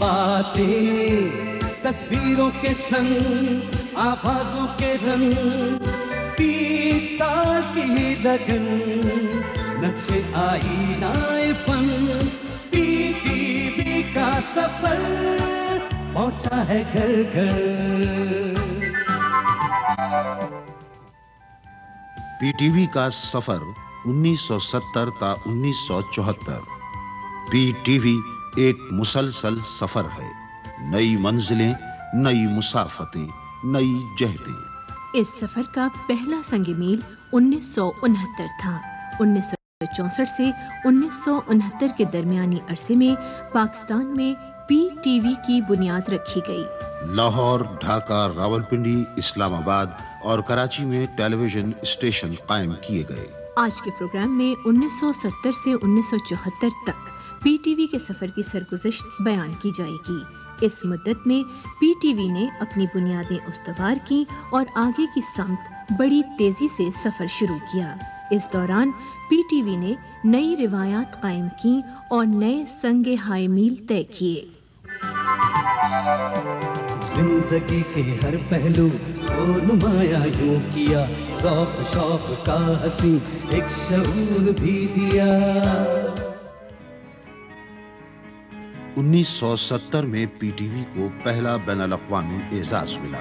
बातें, तस्वीरों के संग, आवाजों के रंग बीस साल की लगन नक्शे आई नाए फन, पीटीवी का सफ़र पहुँचा है घर घर। पीटीवी का सफ़र 1970 ता 1974 पीटीवी एक मुसलसल सफ़र है। नई मंजिलें नई मुसाफतें नई जहदें। इस सफ़र का पहला संग मील उन्नीस था। 1964 से उन्नीस के दरमियानी अरसे में पाकिस्तान में पीटीवी की बुनियाद रखी गई। लाहौर ढाका रावलपिंडी इस्लामाबाद और कराची में टेलीविज़न स्टेशन कायम किए गए। आज के प्रोग्राम में 1970 से 1974 तक। पीटीवी के सफ़र की सरगुजश्त बयान की जाएगी। इस मुद्दत में पीटीवी ने अपनी बुनियादें उस्तवार की और आगे की समत बड़ी तेज़ी से सफ़र शुरू किया। इस दौरान पीटीवी ने नई रिवायात कायम की और नए संग हाई मील तय किए। ज़िंदगी के हर पहलू को नुमाया यूँ किया। शौक शौक का हसी एक शऊर भी दिया। 1970 में पीटीवी को पहला बैन अवी एजाज मिला।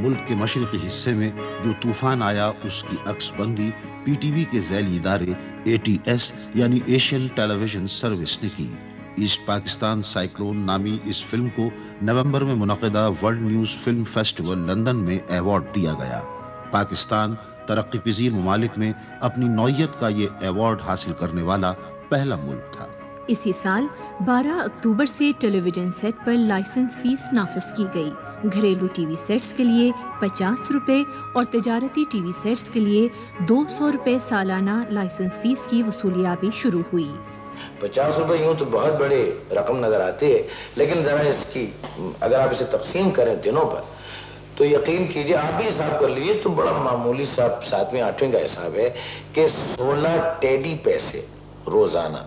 मुल्क के मशरकी हिस्से में जो तूफ़ान आया, उसकी अक्सबंदी पीटीवी के जैली इदारे एटीएस यानी एशियन टेलीविज़न सर्विस ने की। ईस्ट पाकिस्तान साइक्लोन नामी इस फ़िल्म को नवंबर में मुनदा world news film festival London में अवार्ड दिया गया। पाकिस्तान तरक्की पजीर ममालिक में अपनी नौयत का ये अवार्ड हासिल करने वाला पहला मुल्क था। इसी साल 12 अक्टूबर से टेलीविज़न सेट पर लाइसेंस फ़ीस नाफिज की गई। घरेलू टीवी सेट्स के लिए पचास रुपए और तजारती टीवी सेट्स के लिए दो सौ रुपए सालाना लाइसेंस फ़ीस की वसूलियाबी शुरू हुई। पचास रुपए यूँ तो बहुत बड़े रकम नज़र आती है, लेकिन जरा इसकी, अगर आप इसे तकसीम करें दिनों पर तो यकीन कीजिए, आप भी हिसाब कर लीजिए तो बड़ा मामूली सा सातवें आठवें का हिसाब है कि सोलह टेडी पैसे रोज़ाना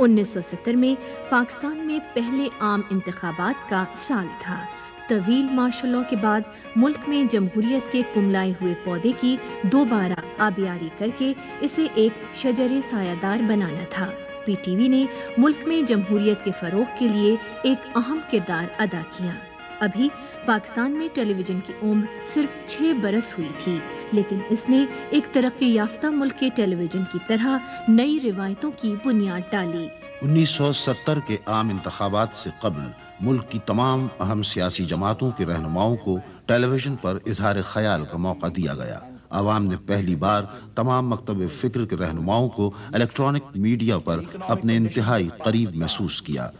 1970 में पाकिस्तान में पहले आम इंतखाबात का साल था। तवील मार्शल लॉ के बाद मुल्क में जमहूरियत के कुमलाए हुए पौधे की दोबारा आबियारी करके इसे एक शजर सायादार बनाना था। पीटीवी ने मुल्क में जमहूरियत के फरोग के लिए एक अहम किरदार अदा किया। अभी पाकिस्तान में टेलीविज़न की उम्र सिर्फ़ छह बरस हुई थी लेकिन इसने एक तरक्की याफ्ता मुल्क के टेलीविज़न की तरह नई रिवायतों की बुनियाद डाली। 1970 के आम इंतबात से कबल मुल्क की तमाम अहम सियासी जमातों के रहनुमाओं को टेलीविज़न पर इजहार ख्याल का मौका दिया गया। आवाम ने पहली बार तमाम मकतब फ़िक्र के रहनुमाओं को इलेक्ट्रॉनिक मीडिया पर अपने इंतहाई करीब महसूस किया।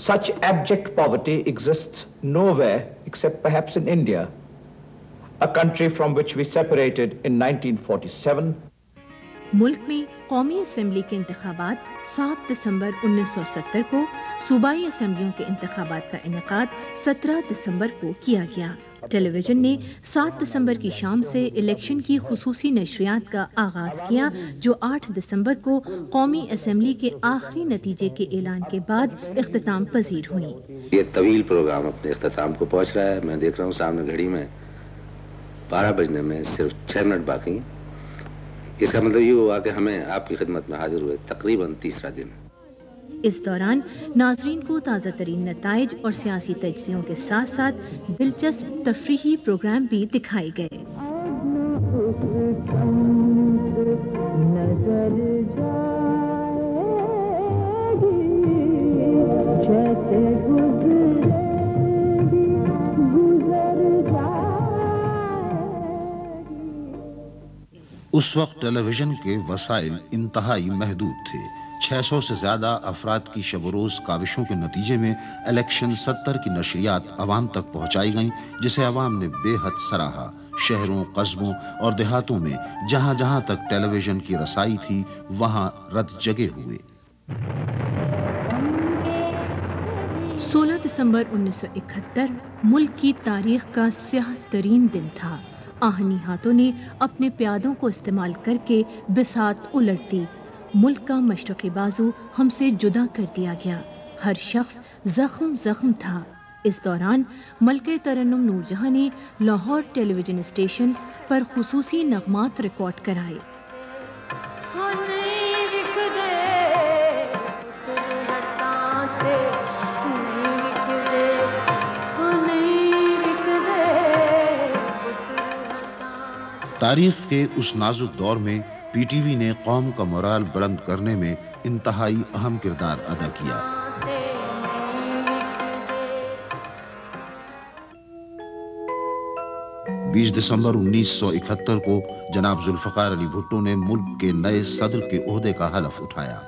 Such abject poverty exists nowhere except perhaps in India, a country from which we separated in 1947 मुल्क में कौमी असम्बली के इंतबात 7 दिसंबर 1970 को, सूबाई असम्बलियों के इंतबात का इनका 17 दिसंबर को किया गया। टेलीविज़न ने 7 दिसंबर की शाम से इलेक्शन की खसूसी नशरियात का आगाज़ किया, जो 8 दिसंबर को कौमी असम्बली के आखिरी नतीजे के ऐलान के बाद अख्ताम पजीर हुई। ये तवील प्रोग्राम अपने अख्ताम को पहुँच रहा है। मैं देख रहा हूँ सामने घड़ी में बारह बजने में सिर्फ़ छः मिनट बाकी इसका मतलब ये हुआ कि हमें आपकी खिदमत में हाजिर हुए तकरीबन तीसरा दिन। इस दौरान नाजरीन को ताज़ा तरीन नतज और सियासी तजियों के साथ साथ दिलचस्प तफरी प्रोग्राम भी दिखाए गए। उस वक्त टेलीविज़न के वसाइल इंतहाई महदूद थे। 600 से ज़्यादा अफराद की शब रोज काविशों के नतीजे में इलेक्शन सत्तर की नशरियात अवाम तक पहुंचाई गईं, जिसे अवाम ने बेहद सराहा। शहरों, कस्बों और देहातों में जहाँ जहाँ तक टेलीविज़न की रसाई थी, वहाँ रत जगे हुए। 16 दिसंबर 1971 मुल्क की तारीख का स्याह तरीन दिन था। आहनी हाथों ने अपने प्यादों को इस्तेमाल करके बिसात उलट दी। मुल्क का मशरक़ी बाजू हमसे जुदा कर दिया गया। हर शख्स जख्म जख्म था। इस दौरान मलक तरनम नूरजहाँ ने लाहौर टेलीविज़न स्टेशन पर खसूसी नगमात रिकॉर्ड कराए। तारीख के उस नाजुक दौर में पीटीवी ने कौम का मोराल बुलंद करने में इंतहाई अहम किरदार अदा किया। बीस दिसंबर 1971 को जनाब जुल्फकार अली भुट्टो ने मुल्क के नए सदर के उहदे का हलफ उठाया।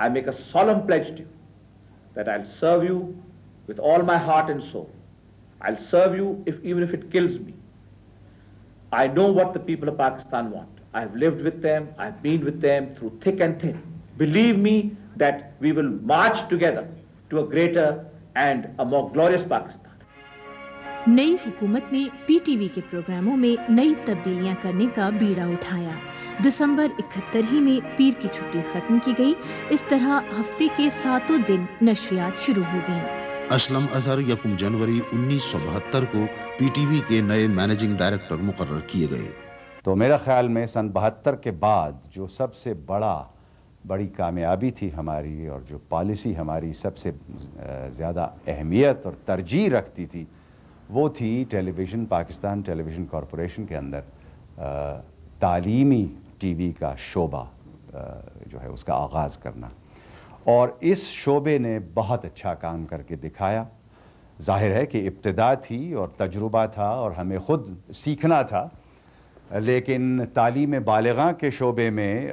I make solemn pledge I serve you with all my heart and soul I serve you if even if it kills me I know what the people of Pakistan want. I've lived with them, I've been with them through thick and thin. Believe me that we will march together to a greater and a more glorious Pakistan. नई हुकूमत ने PTV के प्रोग्रामों में नई तब्दीलियां करने का बीड़ा उठाया दिसंबर इकहत्तर ही में पीर की छुट्टी खत्म की गई इस तरह हफ्ते के सातों दिन नशरियात शुरू हो गयी असलम अजहर यकुम जनवरी उन्नीस सौ बहत्तर को पीटीवी के नए मैनेजिंग डायरेक्टर मुकर किए गए। तो मेरा ख्याल में सन बहत्तर के बाद जो सबसे बड़ा, बड़ी कामयाबी थी हमारी और जो पॉलिसी हमारी सबसे ज़्यादा अहमियत और तरजीह रखती थी, वो थी टेलीविज़न पाकिस्तान टेलीविज़न कॉरपोरेशन के अंदर तालीमी टीवी का शोबा जो है उसका आगाज़ करना। और इस शोबे ने बहुत अच्छा काम करके दिखाया। ज़ाहिर है कि इब्तदा थी और तजुर्बा था और हमें ख़ुद सीखना था, लेकिन तालीम बालगा के शोबे में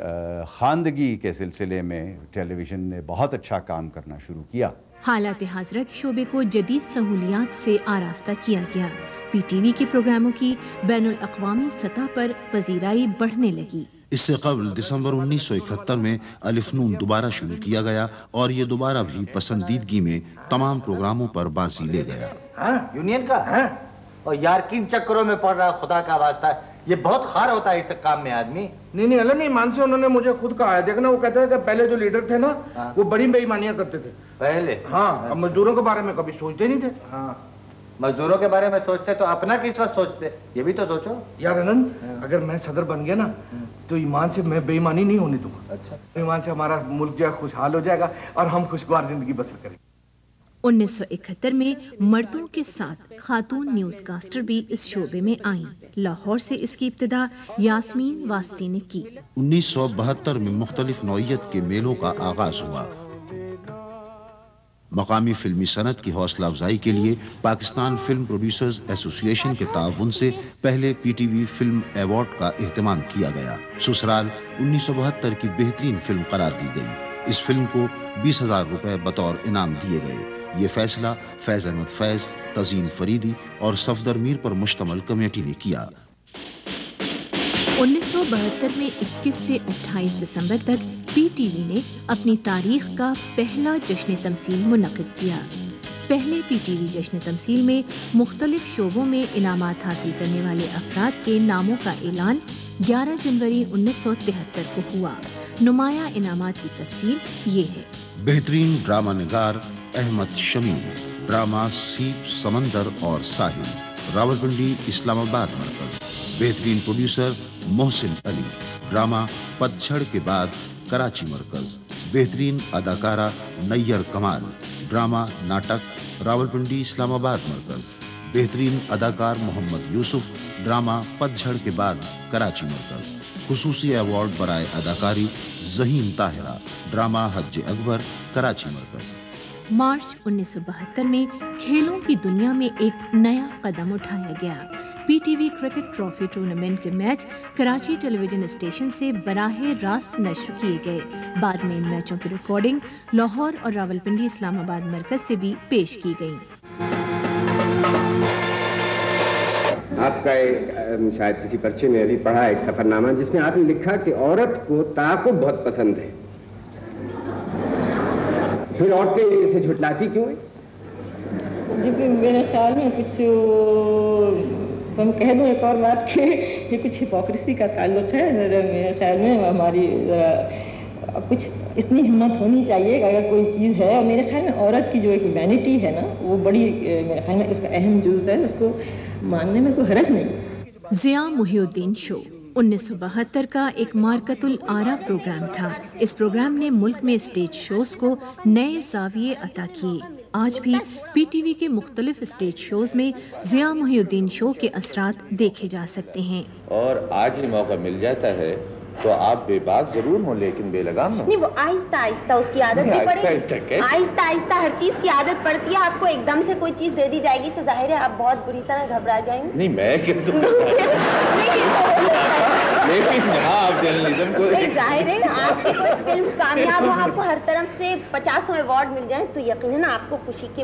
ख़ानदगी के सिलसिले में टेलीविज़न ने बहुत अच्छा काम करना शुरू किया। हालात हाजरा के शोबे को जदीद सहूलियात से आरास्ता किया गया। पीटीवी के प्रोग्रामों की बैन अवी सतह पर पजीराई बढ़ने लगी। इससे कबल दिसंबर 1971 में अलिफनून दोबारा शुरू किया गया और ये दोबारा भी पसंदीदगी में तमाम प्रोग्रामों पर बाजी ले गया। हाँ, यूनियन का? हाँ? और यार किन चक्करों में पड़ रहा खुदा का वास्ता। ये बहुत खार होता है इस काम में आदमी। नहीं नहीं अलग नहीं मान से उन्होंने मुझे खुद कहा है। देखना वो कहते हैं कि पहले जो लीडर थे ना हाँ। वो बड़ी बेईमानियाँ करते थे। पहले? हाँ मजदूरों के बारे में कभी सोचते नहीं थे। हाँ। मजदूरों के बारे में सोचते तो अपना किस वक्त सोचते? ये भी तो सोचो। यार अनंत हाँ। अगर मैं सदर बन गया ना हाँ। तो ईमान से मैं बेईमानी नहीं होने दूँगा। अच्छा। ईमान से हमारा मुल्क जो है खुशहाल हो जाएगा और हम खुशगवार ज़िंदगी बसर करेंगे। 1971 में मर्दों के साथ खातून न्यूज़ कास्टर भी इस शोबे में आई। लाहौर से इसकी इब्तदा यास्मीन वास्ती ने की। उन्नीस सौ बहत्तर में मुख्तलिफ़ नौत के मेलों का आगाज़ हुआ। मकामी फिल्मी सनत की हौसला अफजाई के लिए पाकिस्तान फ़िल्म प्रोड्यूसर्स एसोसिएशन के ताउन से पहले पीटीवी फ़िल्म अवार्ड का अहतमाम किया गया। ससुराल उन्नीस सौ बहत्तर की बेहतरीन फ़िल्म करार दी गई। इस फ़िल्म को बीस हज़ार रुपए बतौर इनाम दिए गए। ये फैसला फैज अहमद फैज, तजीन फरीदी और सफदर मीर पर मुश्तमल कमेटी ने किया। उन्नीस सौ बहत्तर में 21 से 28 दिसंबर तक पीटीवी ने अपनी तारीख का पहला जश्न तमसील मुनद किया। पहले पीटीवी जश्न तमसील में मुख्तलिफ़ शोबों में इनाम हासिल करने वाले अफराद के नामों का ऐलान 11 जनवरी उन्नीस सौ तिहत्तर को हुआ। नुमाया इनाम की तफसील ये है। बेहतरीन ड्रामा निगार अहमद शमीम, ड्रामा सीप समंदर और साहिल, रावलपिंडी इस्लामाबाद मरकज। बेहतरीन प्रोड्यूसर मोहसिन अली। ड्रामा पतझड़ के बाद कराची मरकज। बेहतरीन अदाकारा नैयर कमाल। ड्रामा नाटक रावलपिंडी इस्लामाबाद मरकज। बेहतरीन अदाकार मोहम्मद यूसुफ। ड्रामा पतझड़ के बाद कराची मरकज। खसूसी अवार्ड बरए अदाकारी जहीन ताहिरा। ड्रामा हज अकबर, कराची मरकज। मार्च 1972 में खेलों की दुनिया में एक नया कदम उठाया गया। पीटीवी क्रिकेट ट्रॉफी टूर्नामेंट के मैच कराची टेलीविज़न स्टेशन से बराह रास्त नशर किए गए। बाद में इन मैचों की रिकॉर्डिंग लाहौर और रावलपिंडी इस्लामाबाद मरकज से भी पेश की गई। आपका एक शायद किसी पर्चे में अभी पढ़ा एक सफरनामा जिसमें आपने लिखा कि औरत को ताकुब बहुत पसंद है। फिर औरतें इसे झुटलाती क्यों है? जी मेरे ख्याल में कुछ तो हम कह दूँ एक और बात कि ये कुछ हिपोक्रेसी का ताल्लुक है, मेरे ख्याल में हमारी कुछ इतनी हिम्मत होनी चाहिए अगर कोई चीज़ है, और मेरे ख्याल में औरत की जो एक वैनिटी है ना, वो बड़ी मेरे ख्याल में उसका अहम जुज है, उसको मानने में कोई हरज नहीं। जिया मुहिउद्दीन शो 1972 का एक मार्कतुल आरा प्रोग्राम था। इस प्रोग्राम ने मुल्क में स्टेज शोज़ को नए जाविये अता किए। आज भी पीटीवी के मुख्तलिफ़ स्टेज शोज़ में जिया मुहिउद्दीन शो के असरात देखे जा सकते हैं। और आज ही मौका मिल जाता है तो आप बेबाक ज़रूर हो लेकिन बेलगाम नहीं वो आहिस्ता आहिस्ता उसकी आदत भी पड़ेगी। आहिस्ता आहिस्ता हर चीज़ की आदत पड़ती है आपको एकदम से कोई चीज़ दे दी जाएगी तो ज़ाहिर है आप बहुत बुरी तरह घबरा जाएँगे। नहीं मैं क्यों लेकिन यहाँ आप जर्नलिज्म को ज़ाहिर है आपकी कोई फ़िल्म कामयाब हो आपको हर तरफ़ से पचासों अवार्ड मिल जाए तो यकीनन आपको खुशी के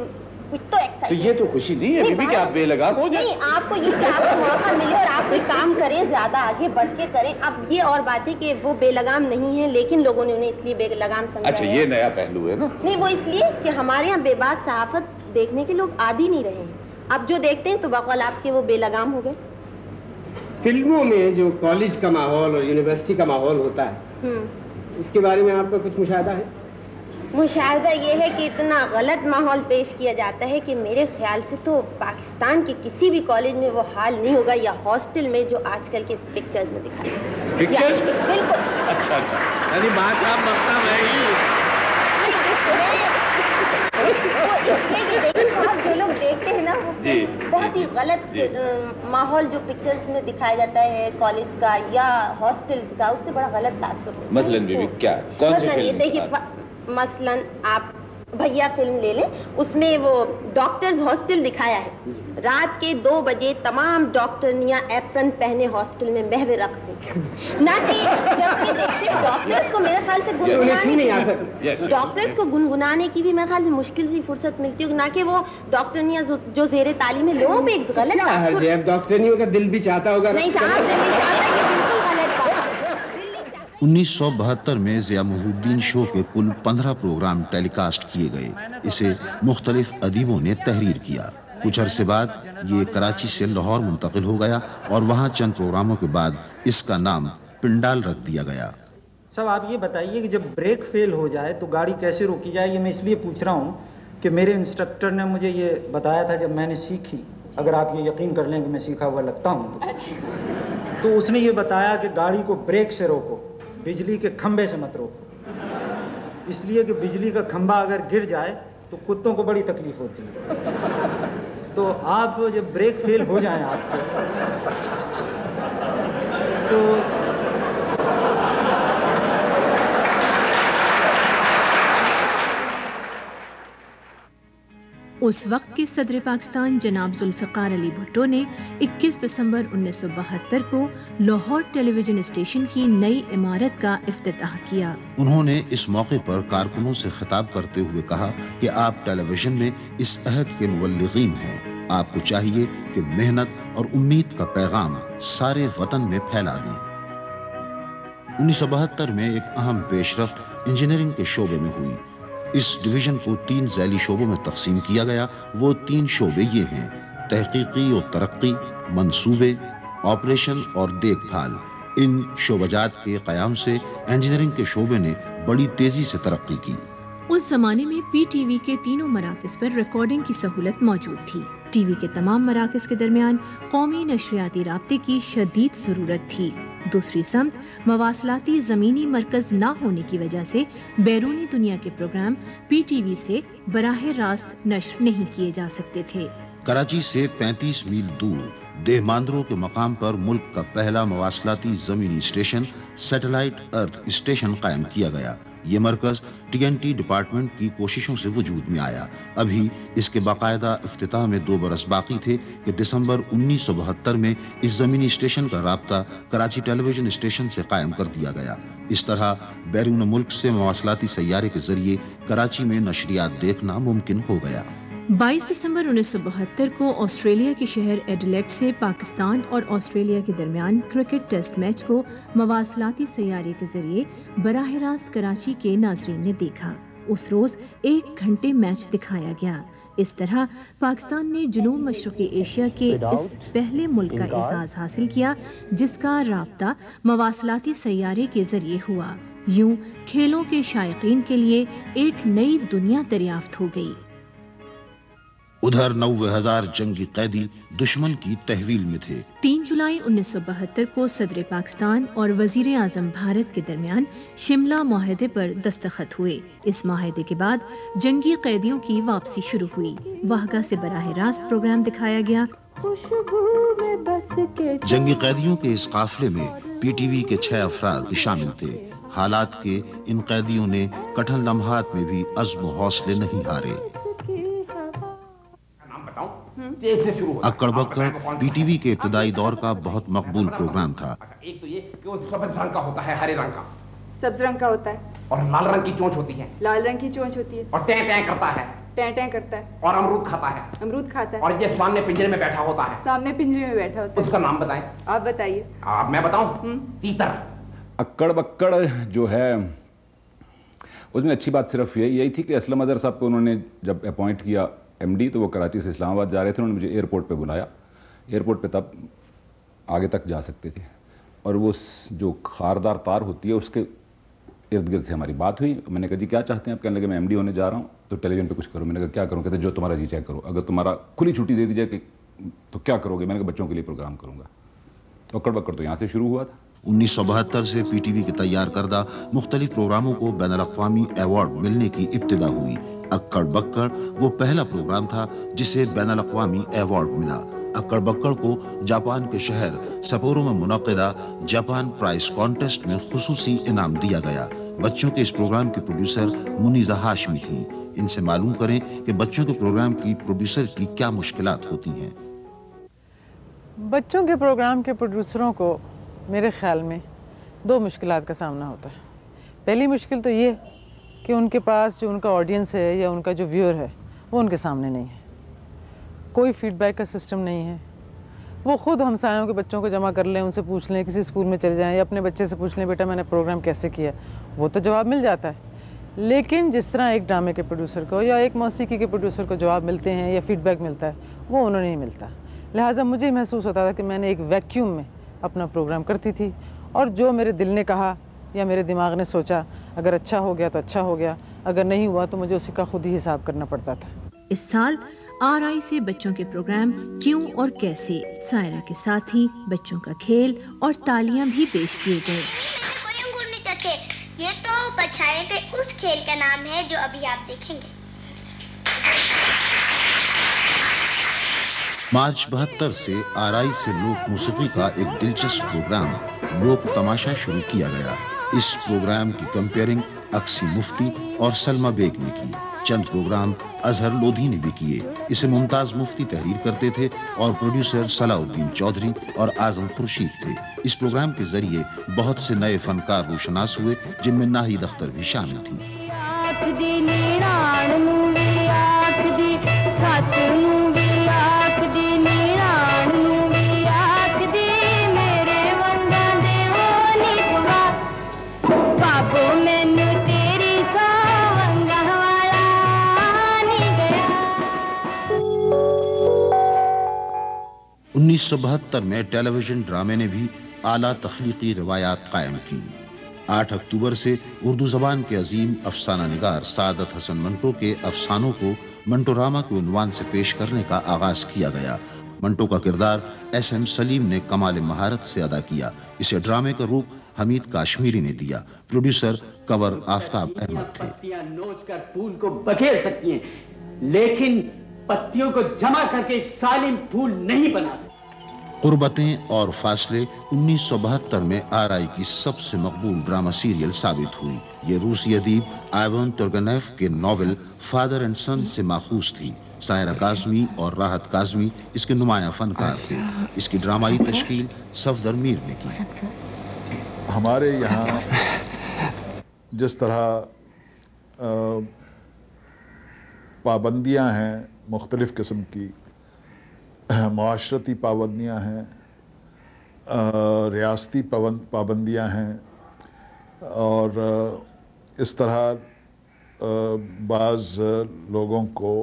कुछ तो तो ये तो खुशी नहीं है बीबी कि आप बेलगाम हो जाए। आपको ये कि आपको मौका मिले और आप कोई काम करें ज़्यादा आगे बढ़ के करें। अब ये और बात है कि वो बेलगाम नहीं है लेकिन लोगों ने उन्हें इसलिए बेलगाम समझा अच्छा ये नया पहलू है ना? नहीं वो इसलिए कि हमारे यहाँ बेबाक सहाफत देखने के लोग आदि नहीं रहे हैं। अब जो देखते हैं तो बकौल आपके वो बेलगाम हो गए। फ़िल्मों में जो कॉलेज का माहौल और यूनिवर्सिटी का माहौल होता है इसके बारे में आपका कुछ मुशाह है? मुशाहिदा ये है कि इतना गलत माहौल पेश किया जाता है कि मेरे ख्याल से तो पाकिस्तान के किसी भी कॉलेज में वो हाल नहीं होगा या हॉस्टल में जो आजकल के पिक्चर्स में दिखाई पिक्चर्स बिल्कुल। अच्छा अच्छा। यानी बात साहब मकता साहब जो लोग देखते हैं ना वो बहुत ही गलत माहौल जो पिक्चर्स में दिखाया जाता है कॉलेज का या हॉस्टल्स का उससे बड़ा गलत तासुर मसलन बीबी क्या? कौन सी फ़िल्म देखिए मसलन आप भैया फ़िल्म ले लें उसमें वो डॉक्टर्स हॉस्टल दिखाया है। रात के दो बजे तमाम डॉक्टरनियाँ एप्रन पहने हॉस्टल में बहवे रक्स हैं ना कि जबकि डॉक्टर्स को मेरे ख्याल से गुनगुनाने डॉक्टर्स को गुनगुनाने की भी मेरे ख्याल से मुश्किल से फुर्सत मिलती है ना कि वो डॉक्टरनियाँ जो जेर तालीम है लोगों पे एक गलत डॉक्टरनियों का दिल भी चाहता होगा। नहीं साहब दिल भी चाहता है बिल्कुल गलत बात 1972 में जिया मुहुद्दीन शो के कुल 15 प्रोग्राम टेलीकास्ट किए गए। इसे मुख्तलिफ़ अदीबों ने तहरीर किया। कुछ अरसे बाद ये कराची से लाहौर मुंतकिल हो गया और वहाँ चंद प्रोग्रामों के बाद इसका नाम पिंडाल रख दिया गया। सब आप ये बताइए कि जब ब्रेक फेल हो जाए तो गाड़ी कैसे रोकी जाए? ये मैं इसलिए पूछ रहा हूँ कि मेरे इंस्ट्रक्टर ने मुझे ये बताया था जब मैंने सीखी। अगर आप ये यकीन कर लें कि मैं सीखा हुआ लगता हूँ तो, तो उसने ये बताया कि गाड़ी को ब्रेक से रोको। बिजली के खंभे से मत रोको। इसलिए कि बिजली का खंबा अगर गिर जाए तो कुत्तों को बड़ी तकलीफ़ होती है। तो आप जब ब्रेक फेल हो जाए आपके तो उस वक्त के सदर पाकिस्तान जनाब जुल्फ़िकार अली भुट्टो ने 21 दिसंबर 1972 को लाहौर टेलीविज़न स्टेशन की नई इमारत का इफ्तिताह किया। उन्होंने इस मौके पर कारकुनों से खिताब करते हुए कहा कि आप टेलीविज़न में इस अहद के मुबल्लिगीन हैं। आपको चाहिए कि मेहनत और उम्मीद का पैगाम सारे वतन में फैला दें। उन्नीस सौ बहत्तर में एक अहम पेशरफ इंजीनियरिंग के शोबे में हुई। इस डिवीज़न को तीन जैली शोबों में तकसीम किया गया। वो तीन शोबे ये हैं, तहकीकी और तरक्की मनसूबे ऑपरेशन और देखभाल। इन शोबजात के क़्याम से इंजीनियरिंग के शोबे ने बड़ी तेज़ी से तरक्की की। उस जमाने में पीटीवी के तीनों मराकज पर रिकॉर्डिंग की सहूलत मौजूद थी। टीवी के तमाम मराकज के दरमियान कौमी नशरियाती रबते की शदीद ज़रूरत थी। दूसरी समत, मवासलाती ज़मीनी मरकज न होने की वजह से बैरूनी दुनिया के प्रोग्राम पीटीवी से बराह रास्त नशर नहीं किए जा सकते थे। कराची से 35 मील दूर देहमांदरों के मकाम पर मुल्क का पहला मवासलाती जमीनी स्टेशन, सैटेलाइट अर्थ स्टेशन कायम किया गया। ये मरकज टीएनटी डिपार्टमेंट की कोशिशों से वजूद में आया। अभी इसके बाकायदा अफ्ताह में दो बरस बाकी थे कि दिसंबर उन्नीस सौ बहत्तर में इस जमीनी स्टेशन का रबता कराची टेलीविज़न स्टेशन से कायम कर दिया गया। इस तरह बैरून मुल्क से मवासलाती सैारे के ज़रिए कराची में नशरियात देखना मुमकिन हो गया। 22 दिसंबर उन्नीस सौ बहत्तर को ऑस्ट्रेलिया के शहर एडलेट से पाकिस्तान और ऑस्ट्रेलिया के दरमियान क्रिकेट टेस्ट मैच को मवासलाती सैारे के ज़रिए बराह रास्त कराची के नाजरीन ने देखा। उस रोज एक घंटे मैच दिखाया गया। इस तरह पाकिस्तान ने जनूब मशरक़ी एशिया के इस पहले मुल्क का एजाज़ हासिल किया, जिसका रबता मवासलाती सैारे के ज़रिए हुआ। यूँ खेलों के शायकीन के लिए एक नई दुनिया दरियाफ्त हो गई। उधर नब्बे हज़ार जंगी कैदी दुश्मन की तहवील में थे। तीन जुलाई 1972 को सदर पाकिस्तान और वज़ीर आज़म भारत के दरमियान शिमला माहदे पर दस्तखत हुए। इस माहदे के बाद जंगी कैदियों की वापसी शुरू हुई। वाहगा से बराह रास्त प्रोग्राम दिखाया गया। जंगी कैदियों के इस काफिले में पीटीवी के छह अफराद शामिल थे। हालात के इन कैदियों ने कठिन लम्हात में भी अज़्म हौसले नहीं हारे। अक्कड़ बक्कड़ पीटीवी के इब्तदाई दौर का बहुत मकबूल प्रोग्राम था। एक तो ये कि वो सफ़ेद रंग का होता है हरे रंग का। सब्ज रंग का होता है। और लाल रंग की चोंच होती है। लाल रंग की चोंच होती है। और टैं टैं करता है। टैं टैं करता है। और अमरूद खाता है। अमरूद खाता है। और ये सामने पिंजरे में बैठा होता है। सामने पिंजरे में बैठा होता है। उसका नाम बताएँ। आप बताइए। आप मैं बताऊँ? तीतर। अक्कड़ बक्कड़ जो है उसमें अच्छी बात सिर्फ़ यही यही थी कि असलम अजहर साहब को उन्होंने जब अपॉइंट किया एमडी तो वो कराची से इस्लामाबाद जा रहे थे, उन्होंने मुझे एयरपोर्ट पे बुलाया। एयरपोर्ट पे तब आगे तक जा सकते थे। और वो जो खारदार तार होती है, उसके इर्द गिर्द से हमारी बात हुई। मैंने कहा, जी, क्या चाहते हैं आप? कहने लगे, मैं एमडी होने जा रहा हूँ तो टेलीविज़न पे कुछ करो। मैंने कहा, क्या करूँ? कहते, जो तुम्हारा जी चेक करो। अगर तुम्हारा खुली छुट्टी दे दी जाए कि तो क्या करोगे? मैंने कहा, बच्चों के लिए प्रोग्राम करूँगा। तो अक्कड़ बक्कड़ तो यहाँ से शुरू हुआ था। उन्नीस सौ बहत्तर से पीटीवी के तैयार करदा मुख्तलिफ़ प्रोग्रामों को बैन अवी अवार्ड मिलने की इब्तदा हुई। अक्कड़ बक्कड़ वो पहला प्रोग्राम था जिसे बैन अवी अवार्ड मिला। अक्कड़ बक्कड़ को जापान के शहर सपोरो में मुनदा जापान प्राइज कॉन्टेस्ट में खसूसी इनाम दिया गया। बच्चों के इस प्रोग्राम की प्रोड्यूसर मुनीजा हाशमी थी। इनसे मालूम करें कि बच्चों के प्रोग्राम की प्रोड्यूसर की क्या मुश्किल होती हैं। बच्चों के प्रोग्राम के प्रोड्यूसरों को मेरे ख्याल में दो मुश्किल का सामना होता है। पहली मुश्किल तो ये कि उनके पास जो उनका ऑडियंस है या उनका जो व्यूअर है, वो उनके सामने नहीं है। कोई फीडबैक का सिस्टम नहीं है। वो खुद हमसायों के बच्चों को जमा कर लें, उनसे पूछ लें, किसी स्कूल में चले जाएँ या अपने बच्चे से पूछ लें, बेटा, मैंने प्रोग्राम कैसे किया? वो तो जवाब मिल जाता है। लेकिन जिस तरह एक ड्रामे के प्रोड्यूसर को या एक मौसीकी के प्रोड्यूसर को जवाब मिलते हैं या फीडबैक मिलता है, वो उन्होंने नहीं मिलता। लिहाजा मुझे महसूस होता था कि मैंने एक वैक्यूम में अपना प्रोग्राम करती थी और जो मेरे दिल ने कहा या मेरे दिमाग ने सोचा अगर अच्छा हो गया तो अच्छा हो गया अगर नहीं हुआ तो मुझे उसी का खुद ही हिसाब करना पड़ता था। इस साल आर आई से बच्चों के प्रोग्राम क्यों और कैसे? सायरा के साथ ही बच्चों का खेल और तालियाँ भी पेश किए गए। ये तो उस खेल का नाम है जो अभी आप देखेंगे। मार्च बहत्तर से आरआई से लोक मूसिकी का एक दिलचस्प प्रोग्राम लोक तमाशा शुरू किया गया। इस प्रोग्राम की कंपेयरिंग अक्सी मुफ्ती और सलमा बेग ने की। चंद प्रोग्राम अजहर लोधी ने भी किए। इसे मुमताज़ मुफ्ती तहरीर करते थे और प्रोड्यूसर सलाउद्दीन चौधरी और आज़म खुर्शीद थे। इस प्रोग्राम के ज़रिए बहुत से नए फनकार रोशनास हुए, जिनमें नाहिद अख्तर भी शामिल थी। उन्नीस में टेलीविज़न ड्रामे ने भी आला तख्लीकी रवायात कायम की। 8 अक्टूबर से उर्दू जबान के अजीम अफसाना निगार सादत हसन मंटो के अफसानों को मंटोरामा के उनवान से पेश करने का आगाज़ किया गया। मंटो का किरदार एस एम सलीम ने कमाल महारत से अदा किया। इसे ड्रामे का रूप हमीद काश्मीरी ने दिया। प्रोड्यूसर कवर आफ्ताब अहमद थे। नोच कर फूल को बखेर सकती हैं, लेकिन पत्तियों को जमा करके एक सालिम फूल नहीं बना सकती। गुर्बतें और फासले उन्नीस में आर आई की सबसे मकबूल ड्रामा सीरियल साबित हुई। ये रूसी अदीब आयवन तुर्गनेफ के नॉवेल फादर एंड सन से माखूज थी। सायरा काजमी और राहत काजमी इसके नुमाया फनकार थे। इसकी ड्रामाई तश्कील सफदर मीर ने की। हमारे यहाँ जिस तरह पाबंदियाँ हैं मुख्तलिफ़ किस्म की माशरती पाबंदियाँ हैं रियासती पाबंदियाँ हैं, और इस तरह बाज़ लोगों को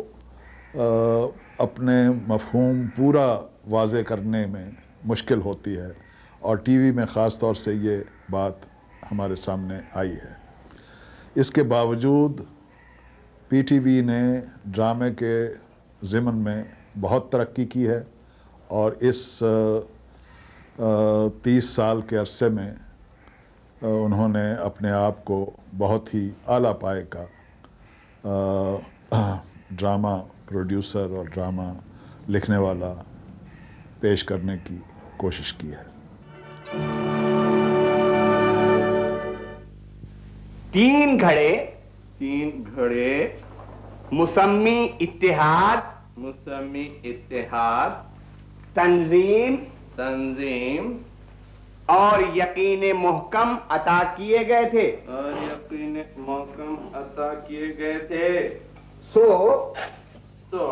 अपने मफहूम पूरा वाज करने में मुश्किल होती है, और टीवी में ख़ास तौर से ये बात हमारे सामने आई है। इसके बावजूद पीटीवी ने ड्रामे के ज़िमन में बहुत तरक्की की है और इस तीस साल के अरसे में आ, उन्होंने अपने आप को बहुत ही आला पाए का आ, ड्रामा प्रोड्यूसर और ड्रामा लिखने वाला पेश करने की कोशिश की है। तीन घड़े तीन घड़े मुसम्मी इतिहाद मुसम्मी इतिहाद तंजीम तंजीम और यकीन मोहकम अता किए गए थे। और यकीन मोहकम अता किए गए थे। सो सो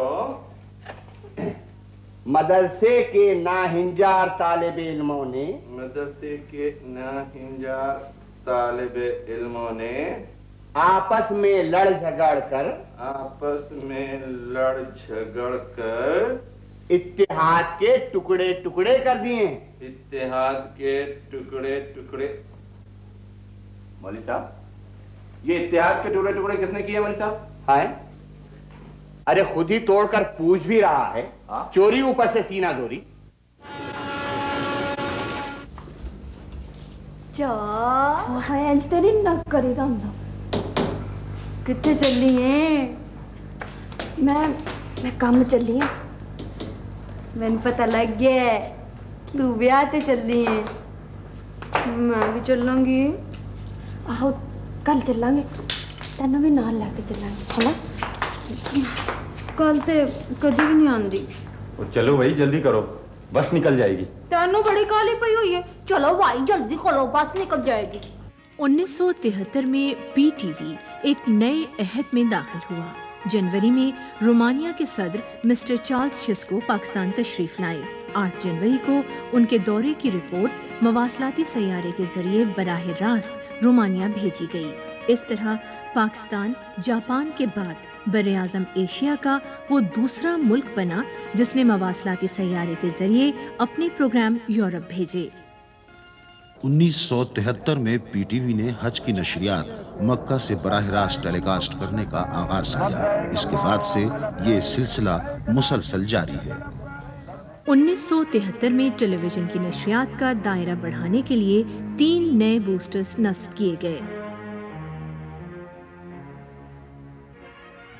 मदरसे के नाहिंजार तालिब इल्मों ने मदरसे के नाहिंजार तालिब इल्मों ने आपस में लड़ झगड़ कर आपस में लड़ झगड़ कर इत्तेहाद के टुकड़े टुकड़े कर दिए इत्तेहाद के टुकड़े टुकड़े मौली साहब ये इत्तेहाद के टुकड़े टुकड़े किसने किए मौली साहब है अरे खुद ही तोड़कर पूछ भी रहा है आ? चोरी ऊपर से सीना दोरी 자, 하얀 때린 낯가리가 안 나. कितने चल रही है? मैं मैं कम चल रही हूँ पता लग गया तू ब्याह से चल रही है। मैं भी चल आहो आओ कल चलेंगे। तेन भी नाल लैके चलेंगे। है कल तो कभी भी नहीं आती चलो भाई जल्दी करो। बस निकल जाएगी। तेनों बड़ी काली पई हुई है। चलो भाई जल्दी करो बस निकल जाएगी। 1973 में पीटीवी एक नए अहद में दाखिल हुआ, जनवरी में रोमानिया के सदर मिस्टर चार्ल्स शिस्को पाकिस्तान तशरीफ़ लाए। 8 जनवरी को उनके दौरे की रिपोर्ट मवासलाती सैारे के ज़रिए बराह रास्त रोमानिया भेजी गई। इस तरह पाकिस्तान, जापान के बाद बर आज़म एशिया का वो दूसरा मुल्क बना, जिसने मवासलाती सैारे के ज़रिए अपने प्रोग्राम यूरोप भेजे। 1973 में पीटीवी ने हज की नशरियात मक्का से बराह रास्त टेलीकास्ट करने का आगाज़ किया। इसके बाद से ये सिलसिला मुसलसल जारी है। 1973 में टेलीविज़न की नशरियात का दायरा बढ़ाने के लिए तीन नए बूस्टर्स नस्ब किए गए।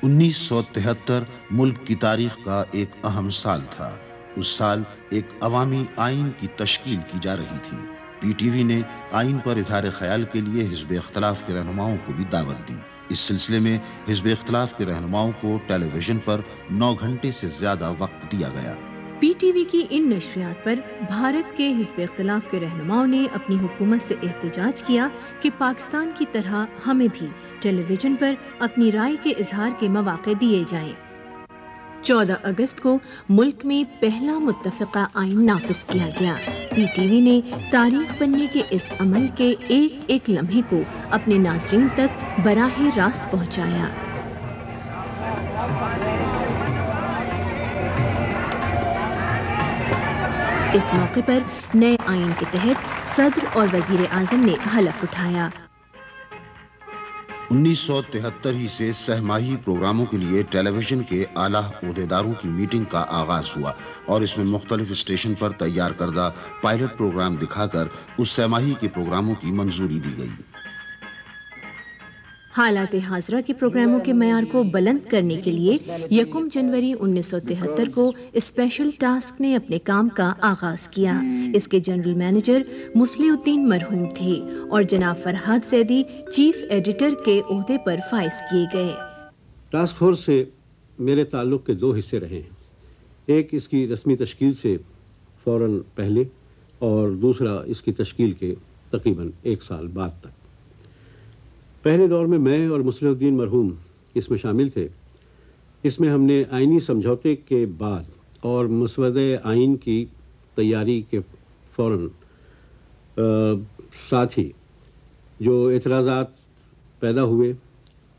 1973 मुल्क की तारीख का एक अहम साल था। उस साल एक अवामी आइन की तश्कील की जा रही थी। पीटीवी ने आइन पर इजहार ख्याल के लिए हिजब इख्तलाफ के रहनुमाओं को भी दावत दी इस सिलसिले में हिजब इख्तलाफ के रहनुमाओं को टेलीविज़न पर नौ घंटे से ज़्यादा वक्त दिया गया पीटीवी की इन नशरियात पर भारत के हिजब इख्तलाफ के रहनुमाओं ने अपनी हुकूमत से एहतजाज किया कि पाकिस्तान की तरह हमें भी टेलीविज़न पर अपनी राय के इजहार के मौके दिए जाएँ। 14 अगस्त को मुल्क में पहला मुत्तफ़ा आइन नाफिज किया गया। पीटीवी ने तारीख बनने के इस अमल के एक एक लम्हे को अपने नाजरीन तक बराह रास्त पहुँचाया। इस मौके पर नए आइन के तहत सदर और वज़ीर आज़म ने हलफ उठाया। 1973 ही से सहमाही प्रोग्रामों के लिए टेलीविज़न के आला की मीटिंग का आगाज़ हुआ और इसमें मुख्तलिफ़ स्टेशन पर तैयार करदा पायलट प्रोग्राम दिखाकर उस सहमाही के प्रोग्रामों की मंजूरी दी गई। हालात हाजरा के प्रोग्रामों के मैार को बुलंद करने के लिए यकुम जनवरी 1973 को स्पेशल टास्क ने अपने काम का आगाज़ किया। इसके जनरल मैनेजर मुसलिउद्दीन मरहूम थे और जनाब फरहाद सैदी चीफ एडिटर के ओहदे पर फाइज किए गए। टास्क फोर्स से मेरे ताल्लुक के दो हिस्से रहे हैं। एक इसकी रस्मी तश्कील से फ़ौरन पहले और दूसरा इसकी तश्कील के तकरीबन एक साल बाद तक। पहले दौर में मैं और मुसलिउद्दीन मरहूम इसमें शामिल थे। इसमें हमने आइनी समझौते के बाद और मसवद आइन की तैयारी के फ़ौर साथ ही जो एतराज़ात पैदा हुए,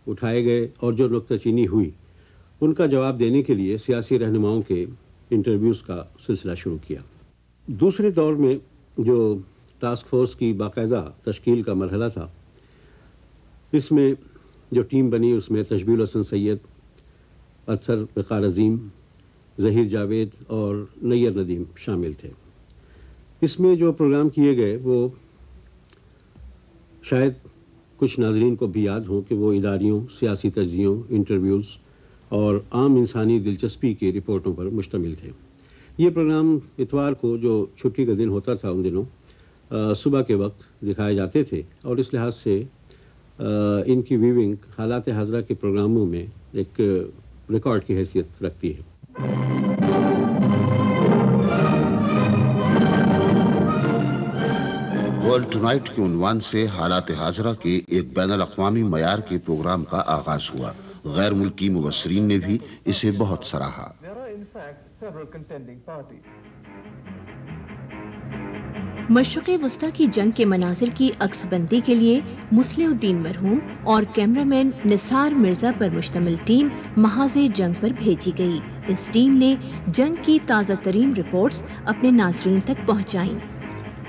उठाए गए और जो नुकताचीनी हुई, उनका जवाब देने के लिए सियासी रहनुमाओं के इंटरव्यूज़ का सिलसिला शुरू किया। दूसरे दौर में जो टास्क फोर्स की बाकायदा तश्कील का मरहला था इसमें जो टीम बनी, उसमें तशबील हसन सैद अतर वक़ार अजीम, जहीर जावेद और नैयर नदीम शामिल थे। इसमें जो प्रोग्राम किए गए, वो शायद कुछ नाजरीन को भी याद हो कि वो इदारियों, सियासी तजियों इंटरव्यूज़ और आम इंसानी दिलचस्पी की रिपोर्टों पर मुश्तमिल थे। ये प्रोग्राम इतवार को जो छुट्टी का दिन होता था उन दिनों सुबह के वक्त दिखाए जाते थे और इस लिहाज से इनकी वीविंग हालात हाजरा के प्रोग्रामों में एक रिकॉर्ड की हैसियत रखती है। वर्ल्ड टुनाइट के उनवान से हालात हाजरा के एक बैन अवी मैार के प्रोग्राम का आगाज़ हुआ। गैर मुल्की मुबसरीन ने भी इसे बहुत सराहा। मशरक़ वस्ती की जंग के मनाजिर की अक्सबंदी के लिए मुसलिउद्दीन मरहूम और कैमरामैन निसार मिर्ज़ा पर मुश्तमिल टीम महाज जंग पर भेजी गई। इस टीम ने जंग की ताज़ा तरीन रिपोर्ट्स अपने नाजरन तक पहुँचाई।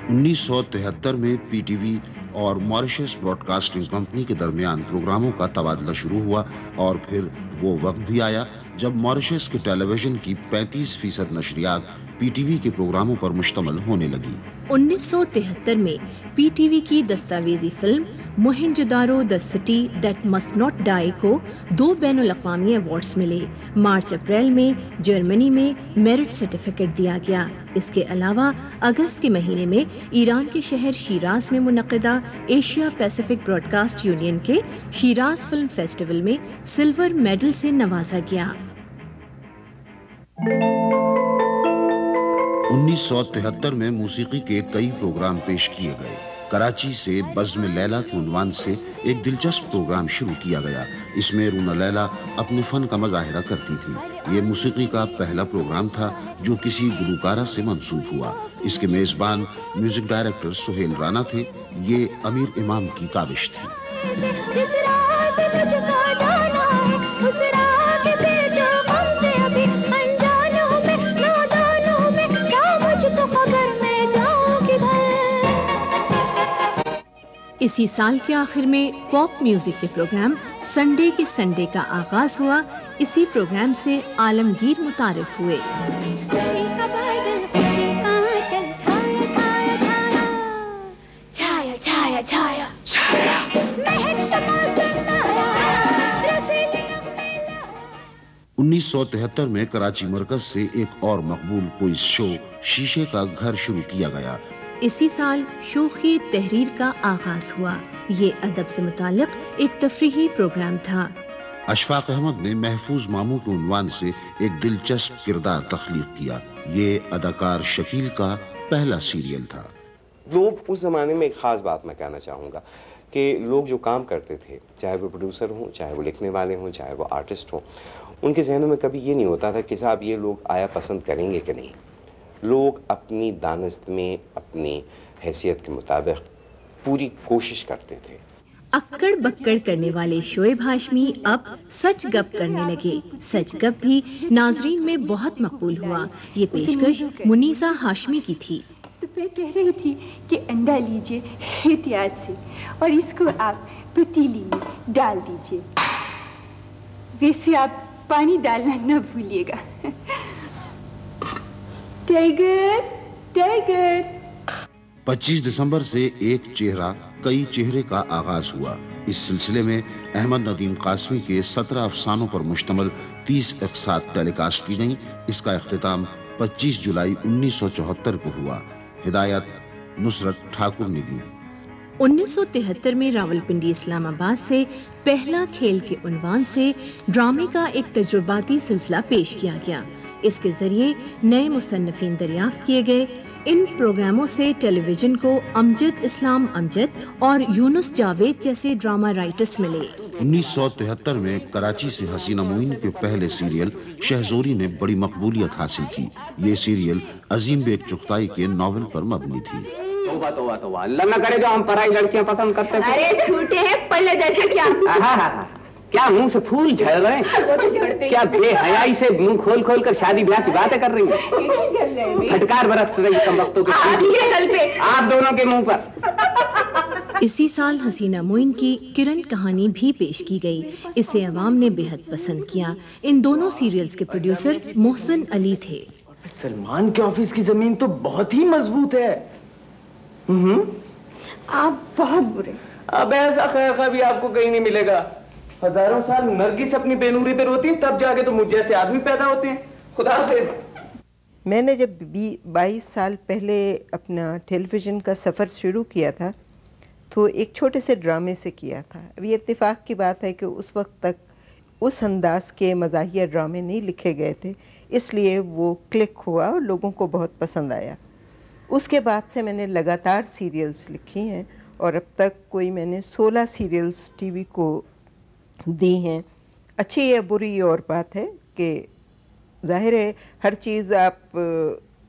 उन्नीस सौ तिहत्तर में पी टी वी और मॉरिशस ब्रॉडकास्टिंग कंपनी के दरमियान प्रोग्रामों का तबादला शुरू हुआ और फिर वो वक्त भी आया जब मॉरिशस के टेलीविज़न की 35 फ़ीसद नशरियात पीटीवी के प्रोग्रामों पर मुश्तमल होने लगी। 1973 में पीटीवी की दस्तावेजी film Mohenjodaro the city that must not die को दो बैन अवी अवार्ड्स मिले। मार्च, अप्रैल में जर्मनी में मेरिट सर्टिफिकेट दिया गया। इसके अलावा अगस्त के महीने में ईरान के शहर शिराज में मुनदा एशिया पैसिफिक ब्रॉडकास्ट यूनियन के शिराज फ़िल्म फेस्टिवल में सिल्वर मेडल से नवाजा गया। 1973 में मौसीकी के कई प्रोग्राम पेश किए गए। कराची से बज़्म लैला के उनवान से एक दिलचस्प प्रोग्राम शुरू किया गया। इसमें रूना लैला अपने फन का मजाहरा करती थी। ये मौसीकी का पहला प्रोग्राम था, जो किसी गुलकारा से मंसूब हुआ। इसके मेजबान म्यूज़िक डायरेक्टर सुहेल राना थे। ये अमीर इमाम की काविश थी। इसी साल के आखिर में पॉप म्यूज़िक के प्रोग्राम संडे के संडे का आगाज़ हुआ। इसी प्रोग्राम से आलमगीर मुतारिफ हुए। छाया छाया छाया। छाया 1973 में कराची मरकज से एक और मकबूल कोई शो शीशे का घर शुरू किया गया। इसी साल शोखी तहरीर का आगाज़ हुआ। ये अदब से मुतालिक एक तफरीही प्रोग्राम था। अशफाक अहमद ने महफूज मामू के उनवान से एक दिलचस्प किरदार तख्लीक किया। ये अदाकार शकील का पहला सीरियल था। लोग उस ज़माने में एक ख़ास बात मैं कहना चाहूँगा कि लोग जो काम करते थे चाहे वो प्रोड्यूसर हों चाहे वो लिखने वाले हों चाहे वो आर्टिस्ट हों उनके जहनों में कभी ये नहीं होता था कि साहब ये लोग आया पसंद करेंगे कि नहीं। लोग अपनी दानस्त में अपनी हैसियत के मुताबिक पूरी कोशिश करते थे। अक्कड़ बक्कड़ करने वाले शोएब हाशमी अब सच गप करने लगे। सच गप भी नाजरीन में बहुत मकबूल हुआ। ये पेशकश मुनीसा हाशमी की थी। तो मैं कह रही थी कि अंडा लीजिए एहतियात से और इसको आप पतीली में डाल दीजिए। वैसे आप पानी डालना न भूलिएगा। टाइगर टाइगर 25 दिसंबर से एक चेहरा कई चेहरे का आगाज़ हुआ। इस सिलसिले में अहमद नदीम कासमी के 17 अफसानों पर मुश्तमल 30 अकसात टेलीकास्ट की गई। इसका अख्ताम 25 जुलाई 1974 को हुआ। हिदायत नुसरत ठाकुर ने दी। 1973 में रावलपिंडी इस्लामाबाद से पहला खेल के उन्वान से ड्रामे का एक तजुर्बाती सिलसिला पेश किया गया। इसके ज़रिए नए मुसन्फिन दरियाफ्त किए गए। इन प्रोग्रामों से टेलीविज़न को अमजद इस्लाम अमजद और यूनुस जावेद जैसे ड्रामा राइटर्स मिले। 1973 में कराची से हसीना मोइन के पहले सीरियल शहजोरी ने बड़ी मकबूलियत हासिल की। ये सीरियल अजीम बेग चुगताई के नॉवल पर मबनी थी। तोबा तोबा तोबा। अल्लाह न करे जो हम पराई लड़कियाँ पसंद करते थे अरे झूठे हैं पल्ले दर्जे क्या क्या मुँह से फूल झड़ रहे हैं? वो तो झड़ते क्या बेहयाई से मुँह खोल खोल कर शादी ब्याह की बातें कर रही हैं? फटकार बरस रही कम वक्तों के आप दोनों के मुँह पर। इसी साल हसीना मोइन की किरण कहानी भी पेश की गई। इसे अवाम ने बेहद पसंद किया। इन दोनों सीरियल्स के प्रोड्यूसर मोहसन अली थे। सलमान के ऑफ़िस की ज़मीन तो बहुत ही मज़बूत है। हम्म। आप बहुत बुरे। अब ऐसा खैर भी आपको कहीं नहीं मिलेगा। हज़ारों साल नरगिस अपनी बेनूरी पे रोती है, तब जाके तो मुझ जैसे आदमी पैदा होते हैं। खुदा हाफिज। मैंने जब बाईस साल पहले अपना टेलीविज़न का सफ़र शुरू किया था तो एक छोटे से ड्रामे से किया था। अभी इत्तेफाक की बात है कि उस वक्त तक उस अंदाज के मज़ाहिया ड्रामे नहीं लिखे गए थे, इसलिए वो क्लिक हुआ और लोगों को बहुत पसंद आया। उसके बाद से मैंने लगातार सीरियल्स लिखी हैं और अब तक कोई मैंने 16 सीरियल्स टीवी को दी हैं। अच्छी या बुरी ये और बात है कि ज़ाहिर है, हर चीज़ आप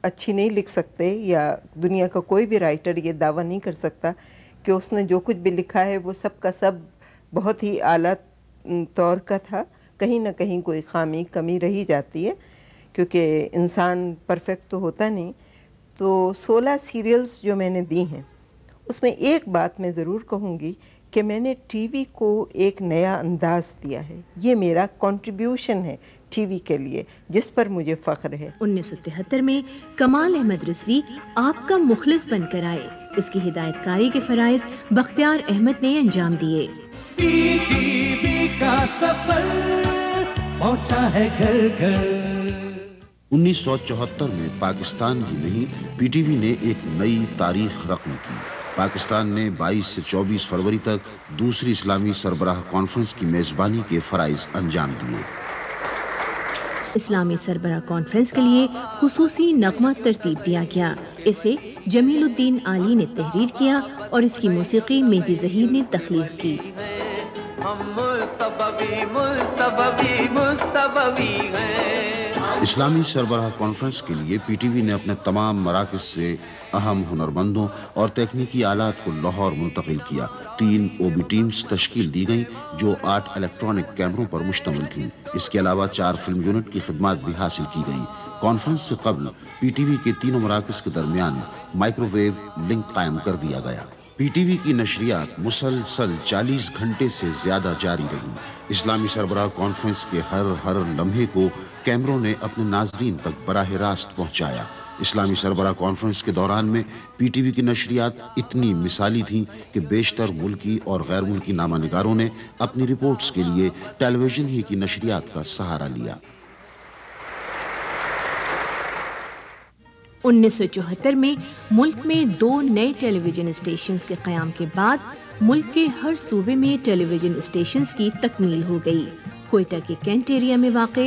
अच्छी नहीं लिख सकते या दुनिया का कोई भी राइटर ये दावा नहीं कर सकता कि उसने जो कुछ भी लिखा है, वो सब का सब बहुत ही आला तौर का था। कहीं ना कहीं कोई खामी, कमी रही जाती है, क्योंकि इंसान परफेक्ट तो होता नहीं। तो 16 सीरियल्स जो मैंने दी हैं, उसमें एक बात मैं ज़रूर कहूँगी कि मैंने टीवी को एक नया अंदाज दिया है। ये मेरा कंट्रीब्यूशन है टीवी के लिए जिस पर मुझे फ़ख्र है। उन्नीस में कमाल अहमद रिजवी आपका मुखलिस बनकर आए। इसकी हिदायतकारी के फ़राइज बख्तियार अहमद ने अंजाम दिए। का सफ़र पहुँचा है घर घर। 1974 में पाकिस्तान ही नहीं पीटीवी ने एक नई तारीख रकम की। पाकिस्तान ने 22 से 24 फरवरी तक दूसरी इस्लामी सरबराह कॉन्फ्रेंस की मेजबानी के फ़राइज अंजाम दिए। इस्लामी सरबराह कॉन्फ्रेंस के लिए खसूसी नगमा तरतीब दिया गया। इसे जमीलुद्दीन आली ने तहरीर किया और इसकी मौसीकी मेहदी जहीर ने तख्लीक की। इस्लामी सरबराह कॉन्फ्रेंस के लिए पीटीवी ने अपने तमाम मराकज से अहम हुनरमंदों और तकनीकी आलात को लाहौर मुंतकिल किया। तीन ओबी टीम्स तश्कील दी गई, जो आठ इलेक्ट्रॉनिक कैमरों पर मुश्तमिल थीं। इसके अलावा चार फ़िल्म यूनिट की खदमात भी हासिल की गई। कॉन्फ्रेंस से कबल पीटीवी के तीनों मराकज के दरमियान माइक्रोवेव लिंक कायम कर दिया गया। पीटीवी की नशरियात मुसलसल 40 घंटे से ज़्यादा जारी रही। इस्लामी सरबराह कॉन्फ्रेंस के हर हर लम्हे को कैमरों ने अपने नाजरीन तक बराह रास्त पहुँचाया। इस्लामी सरबराह कॉन्फ्रेंस के दौरान में पीटीवी की नशरियात इतनी मिसाली थीं कि बेशतर मुल्की और गैर मुल्की नामा निगारों ने अपनी रिपोर्ट्स के लिए टेलीविज़न ही की नशरियात का सहारा लिया। 1974 में मुल्क में दो नए टेलीविज़न स्टेशंस के क़याम के बाद मुल्क के हर सूबे में टेलीविज़न स्टेशंस की तकमील हो गई। कोयटा के कैंट एरिया में वाक़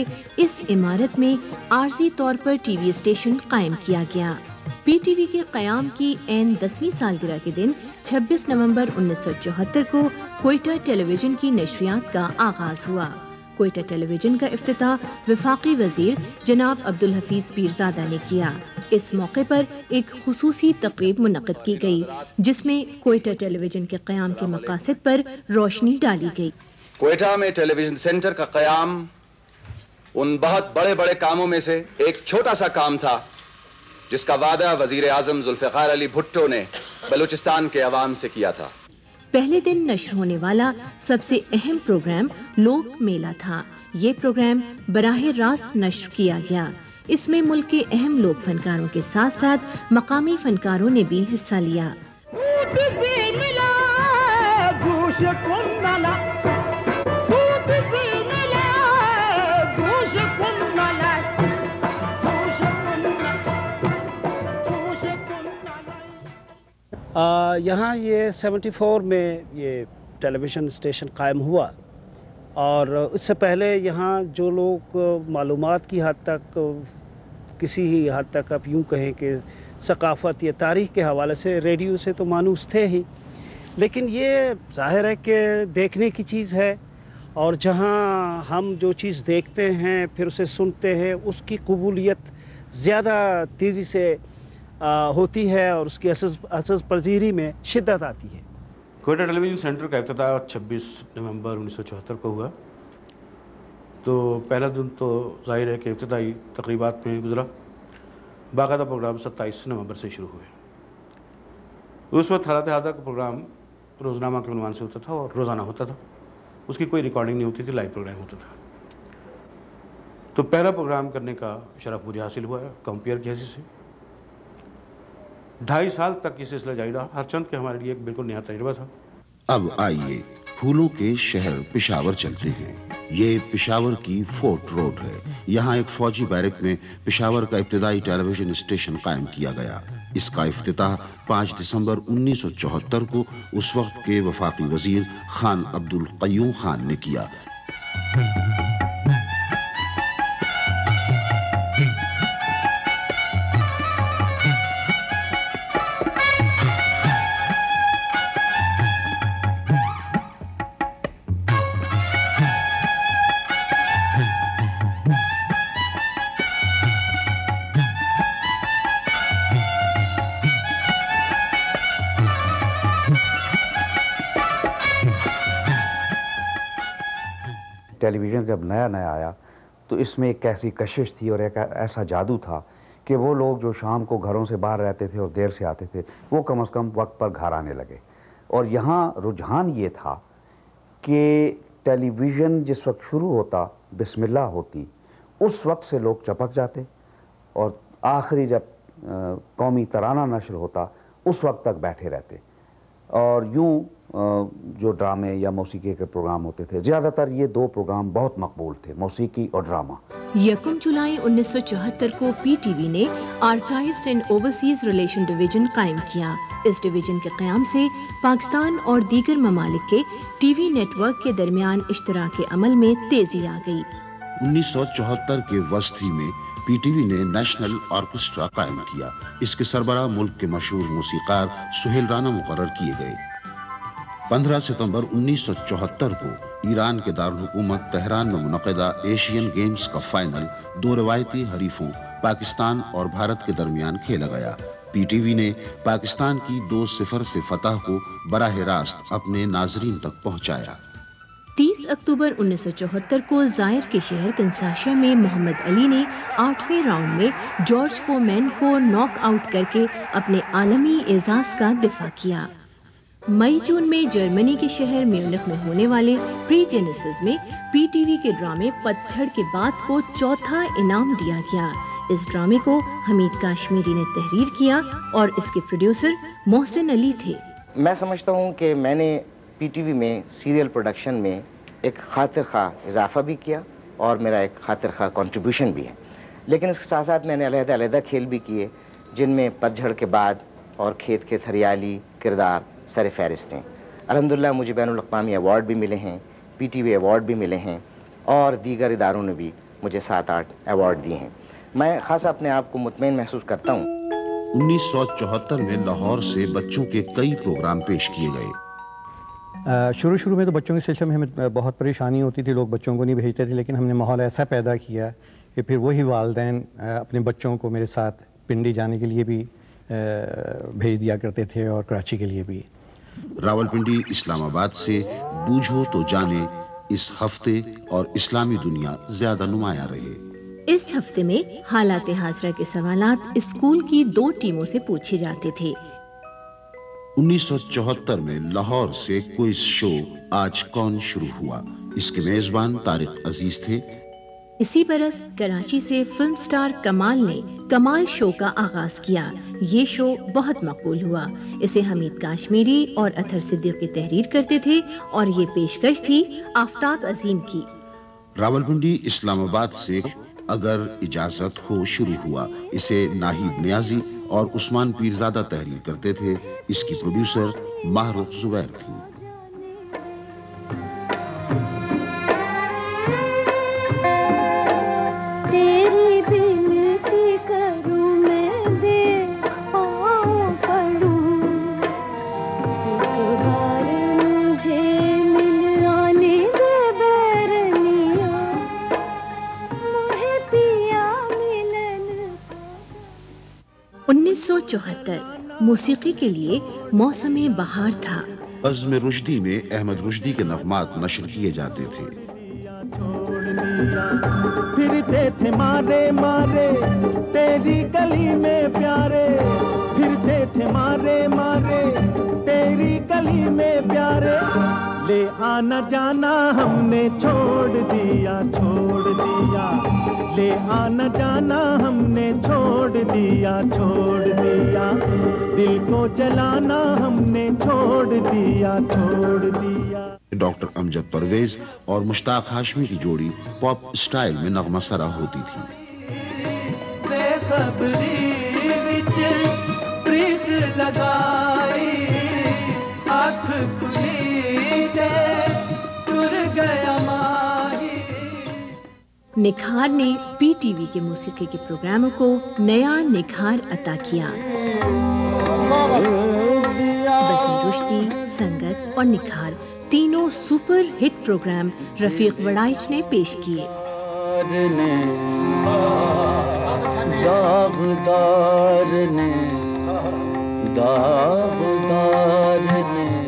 इस इमारत में आर्जी तौर पर टीवी स्टेशन कायम किया गया। पीटीवी के क़याम की एन दसवीं सालगिरह के दिन 26 नवंबर 1974 को कोयटा टेलीविज़न की नशरियात का आगाज़ हुआ। कोयटा टेलीविज़न का अफ्ताह विफाकी वज़ीर जनाब अब्दुल हफीज पीरजादा ने किया। इस मौके पर एक खसूसी तकरीब मुनद की गई, जिसमें कोयटा टेलीविज़न के क़याम के मकासद पर रोशनी डाली गई। कोयटा में टेलीविज़न सेंटर का क़याम उन बहुत बड़े बड़े कामों में से एक छोटा सा काम था, जिसका वादा वज़ीर आज़म जुल्फ़ार अली भुट्टो ने बलूचिस्तान के अवाम से किया था। पहले दिन नशर होने वाला सबसे अहम प्रोग्राम लोक मेला था। ये प्रोग्राम बराह रास्त नश्र किया गया। इसमें मुल्क के अहम लोक फनकारों के साथ साथ मकामी फनकारों ने भी हिस्सा लिया। यहाँ ये 74 में ये टेलीविज़न स्टेशन कायम हुआ। और उससे पहले यहाँ जो लोग मालूम की हद तक, किसी ही हद तक आप यूँ कहें कि सकाफ़त या तारीख़ के हवाले से रेडियो से तो मानूस थे ही। लेकिन ये ज़ाहिर है कि देखने की चीज़ है, और जहाँ हम जो चीज़ देखते हैं, फिर उसे सुनते हैं, उसकी कबूलियत ज़्यादा तेज़ी से होती है और उसकी असस पजीरी में शिद्दत आती है। कोयटा टेलीविज़न सेंटर का अफ्ताह 26 नवंबर उन्नीस सौ चौहत्तर को हुआ। तो पहला दिन तो ज़ाहिर है कि इब्तदाई तकरीबात में गुजरा। बाकायदा प्रोग्राम सत्ताईस नवंबर से शुरू हुए। उस वक्त हालत हादा का प्रोग्राम रोज़नामा के अनुमान से होता था और रोज़ाना होता था। उसकी कोई रिकॉर्डिंग नहीं होती थी लाइव प्रोग्राम होता था। तो पहला प्रोग्राम करने का शरफ मुझे हासिल हुआ है कंपेयर की हैसियत से। ढाई साल तक ये सिलसिला जारी रहा। हर चंद के हमारे लिए बिल्कुल नया तजुर्बा था। अब आइए, फूलों के शहर पिशावर चलते हैं। ये पिशावर की फोर्ट रोड है। यहाँ एक फौजी बैरक में पिशावर का इब्तदाई टेलीविज़न स्टेशन कायम किया गया। इसका अफ्ताह 5 दिसंबर 1974 को उस वक्त के वफाकी वज़ीर खान अब्दुल कयूम खान ने किया। टेलीविज़न जब नया नया आया तो इसमें एक ऐसी कशिश थी और एक ऐसा जादू था कि वो लोग जो शाम को घरों से बाहर रहते थे और देर से आते थे, वो कम अज़ कम वक्त पर घर आने लगे। और यहाँ रुझान ये था कि टेलीविज़न जिस वक्त शुरू होता, बिस्मिल्लाह होती, उस वक्त से लोग चपक जाते और आखिरी जब कौमी तराना नशर होता, उस वक्त तक बैठे रहते। और यूँ जो ड्रामे या मौसीकी के प्रोग्राम होते थे ज़्यादातर ये दो प्रोग्राम बहुत मकबूल थे मौसीकी और ड्रामा। यकम जुलाई 1974 को पीटीवी ने archives and overseas relation division कायम किया। इस डिवीज़न के क्याम से पाकिस्तान और दीगर ममालिक के टीवी नेटवर्क के दरमियान इश्तराक अमल में तेज़ी आ गई। 1974 के वस्ती में पीटीवी ने नेशनल ऑर्केस्ट्रा कायम किया। इसके सरबरा मुल्क के मशहूर मूसीकार सुहेल राना मुकर किए गए। 15 सितंबर 1974 को ईरान के दारकूमत तेहरान में मुनदा एशियन गेम्स का फाइनल दो रवायती हरीफों, पाकिस्तान और भारत के दरमियान खेला गया। पीटीवी ने पाकिस्तान की दो सिफर से फतह को बराह रास्त अपने नाजरीन तक पहुँचाया। 30 अक्टूबर 1974 को जायर के शहर कंसाशा में मोहम्मद अली ने आठवें राउंड में जॉर्ज फोमैन को नॉक आउट करके अपने आलमी एजाज का दिफा किया। मई, जून में जर्मनी के शहर म्यूनिख में होने वाले प्री जेनेसिस में पीटीवी के ड्रामे पतझड़ के बाद को चौथा इनाम दिया गया। इस ड्रामे को हमीद काश्मीरी ने तहरीर किया और इसके प्रोड्यूसर मोहसिन अली थे। मैं समझता हूँ कि मैंने पीटीवी में सीरियल प्रोडक्शन में एक खातिर खा इजाफा भी किया और मेरा एक खातिर खा कॉन्ट्रीब्यूशन भी है। लेकिन इसके साथ साथ मैंने अलहदा अलहदा खेल भी किए, जिनमें पतझड़ के बाद और खेत खेत हरियाली किरदार, सर फहरिस्त हैं। अलहमदिल्ला मुझे बैन अवी अवार्ड भी मिले हैं पी टी वी अवार्ड भी मिले हैं, और दीगर इदारों ने भी मुझे सात आठ अवार्ड दिए हैं। मैं ख़ास अपने आप को मुतमिन महसूस करता हूँ। उन्नीस सौ चौहत्तर में लाहौर से बच्चों के कई प्रोग्राम पेश किए गए। शुरू शुरू में तो बच्चों के सिलसिले में हमें बहुत परेशानी होती थी लोग बच्चों को नहीं भेजते थे लेकिन हमने माहौल ऐसा पैदा किया कि फिर वही वालदेन अपने बच्चों को मेरे साथ पिंडी जाने के लिए भी भेज दिया करते थे और कराची के लिए भी। रावलपिंडी इस्लामाबाद से बूझो तो जाने इस हफ़्ते और इस्लामी दुनिया ज़्यादा नुमाया रहे। इस हफ़्ते में हालात हाजरा के सवालात स्कूल की दो टीमों से पूछे जाते थे। 1974 में लाहौर से कोई शो आज कौन शुरू हुआ? इसके मेजबान तारिक अज़ीज़ थे। इसी बरस कराची से फ़िल्म स्टार कमाल ने कमाल शो का आगाज़ किया। ये शो बहुत मकबूल हुआ। इसे हमीद काश्मीरी और अथर सिद्दीकी तहरीर करते थे और ये पेशकश थी आफ्ताब अजीम की। रावलपिंडी इस्लामाबाद से अगर इजाज़त हो शुरू हुआ। इसे नाहिद न्याजी और उस्मान पीरजादा तहरीर करते थे। इसकी प्रोड्यूसर माहरुख जुबैर थी। चौहत्तर मौसीकी के लिए मौसम बहार था। अजम रुश्दी में अहमद रुश्दी के नगमात नशर किए जाते थे। फिरते थे मारे मारे तेरी गली में प्यारे। फिरते थे मारे मारे तेरी गली में प्यारे। ले आना जाना हमने छोड़ दिया छोड़ दिया। ले आना जाना हमने छोड़ दिया छोड़ दिया। दिल को जलाना हमने छोड़ दिया छोड़ दिया। डॉक्टर अमजद परवेज और मुश्ताक हाशमी की जोड़ी पॉप स्टाइल में नगमा सरा होती थी। बेखबरी निखार ने पीटीवी के मौसीकी के प्रोग्रामों को नया निखार अता किया। बसमी रुश्दी, संगत और निखार तीनों super hit program Rafiq Waraich ने पेश किए। दागदार ने दागदार ने।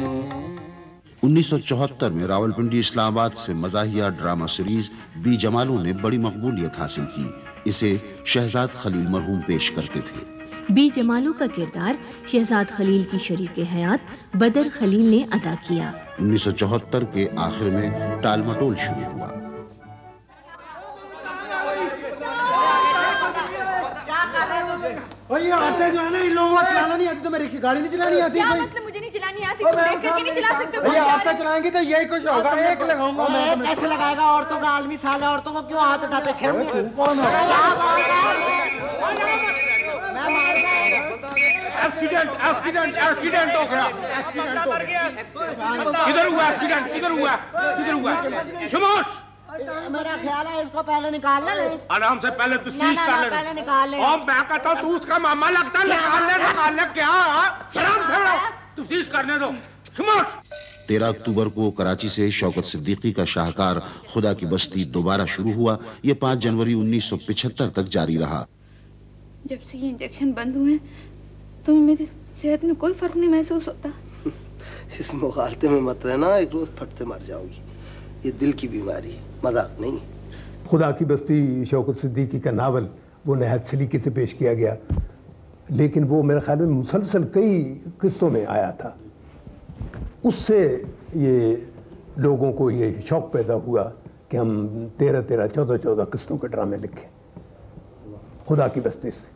1974 में रावलपिंडी इस्लामाबाद से मजाहिया ड्रामा सीरीज़ बी जमालों ने बड़ी मकबूलियत हासिल की। इसे शहजाद खलील मरहूम पेश करते थे। बी जमालों का किरदार शहजाद खलील की शरीक हयात बदर खलील ने अदा किया। 1974 के आखिर में टालमटोल शुरू हुआ। भाई ये आते जो है ना इन लोगों को चलाना नहीं आती तो मेरी गाड़ी नहीं चलानी आती क्या मतलब मुझे नहीं चलानी आती? तुम देख करके नहीं चला सकते भैया आते चलाएँगे तो यही कुछ होगा। एक लगाऊँगा मैं कैसे लगाएगा औरतों का आलमी साल है औरतों को क्यों हाथ उठाते शर्म नहीं तू कौन है? एक्सीडेंट एक्सीडेंट एक्सीडेंट हो गया। एक्सीडेंट हो गया। किधर हुआ एक्सीडेंट किधर हुआ किधर हुआ। शमोश मेरा ख्याल है इसको पहले निकाल ले आराम से पहले तू सीज कर ले पहले निकाल ले। और मैं कहता हूँ तू उसका मामा लगता है निकाल ले निकाल ले क्या? शराब से रहो तू सीज करने दो। शमोश तेरह अक्टूबर को कराची से शौकत सिद्दीकी का शाहकार खुदा की बस्ती दोबारा शुरू हुआ। ये पाँच जनवरी 1975 तक जारी रहा। जब से ये इंजेक्शन बंद हुए तो मेरी सेहत में कोई फ़र्क नहीं महसूस होता। इस मुखालते में मत रहना एक रोज फट से मर जाओगी ये दिल की बीमारी है। मज़ाक नहीं खुदा की बस्ती शौकत सिद्दीकी का नावल वो नहायत सलीके से पेश किया गया। लेकिन वो मेरे ख्याल में मुसलसल कई किस्तों में आया था। उससे ये लोगों को ये शौक पैदा हुआ कि हम तेरह तेरह चौदह चौदह किस्तों के ड्रामे लिखें। खुदा की बस्ती से।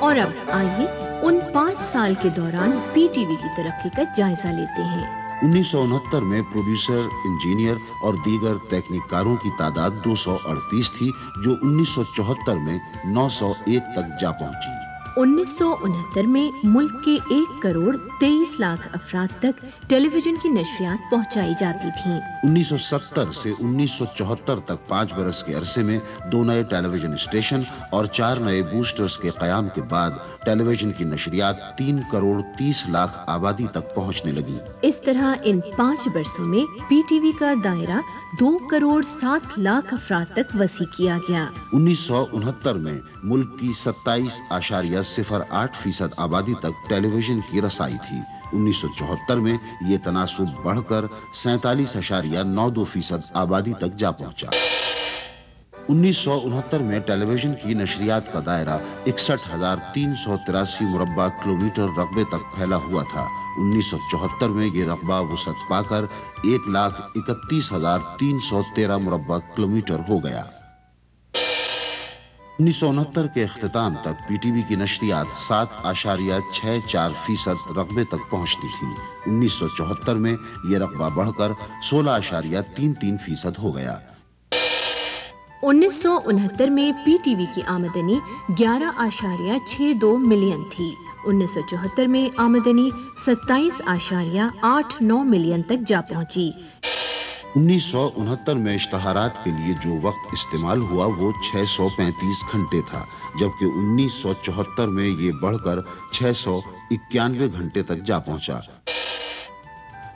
और अब आइए उन पाँच साल के दौरान पीटीवी की तरक्की का जायजा लेते हैं। उन्नीस सौ उनहत्तर में प्रोड्यूसर, इंजीनियर और दीगर तकनीकारों की तादाद 238 थी, जो 1974 में 901 तक जा पहुँची। उन्नीस सौ उनहत्तर में मुल्क के एक करोड़ तेईस लाख अफराद तक टेलीविज़न की नशरियात पहुंचाई जाती थीं। 1970 से 1974 तक पाँच बरस के अरसे में दो नए टेलीविज़न स्टेशन और चार नए बूस्टर्स के कयाम के बाद टेलीविज़न की नशरियात तीन करोड़ तीस लाख आबादी तक पहुँचने लगी इस तरह इन पाँच बरसों में पीटीवी का दायरा दो करोड़ सात लाख अफराद तक वसी किया गया उन्नीस सौ उनहत्तर में मुल्क की सत्ताईस आशारिया सिफर आठ फ़ीसद आबादी तक टेलीविज़न की रसाई थी। 1974 में ये तनासुब बढ़कर सैतालीस आशारिया नौ दो फ़ीसद आबादी तक जा पहुँचा। उन्नीस सौ उनहत्तर में टेलीविज़न की नशरियात का दायरा इकसठ हज़ार तीन सौ तिरासी मुरबा किलोमीटर रकबे तक फैला हुआ था। 1974 में ये रकबा वसत पाकर एक लाख इकतीस हज़ार तीन सौ तेरह मुरबा किलोमीटर हो गया। उन्नीस सौ उनहत्तर के अख्ताम तक पीटीवी की नशरियात सात आशारिया छः चार फ़ीसद रकबे तक पहुँचती थी। 1974 में यह रकबा बढ़कर सोलह आशारिया तीन तीन फ़ीसद हो गया। उन्नीस सौ उनहत्तर में पीटीवी की आमदनी ग्यारह आशारिया छः दो मिलियन थी। उन्नीस सौ चौहत्तर में आमदनी सत्ताईस आशारिया आठ नौ मिलियन तक जा पहुँची। उन्नीस सौ उनहत्तर में इश्तहारात के लिए जो वक्त इस्तेमाल हुआ वो 635 घंटे था, जबकि 1974 में ये बढ़कर छह सौ इक्यानवे घंटे तक जा पहुँचा।